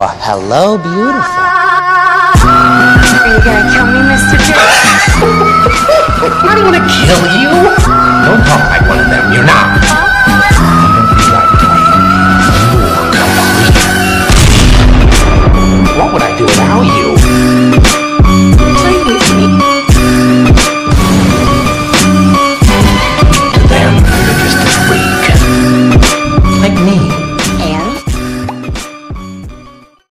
Well, hello, beautiful. Are you gonna kill me, Mr. J? I don't want to kill you.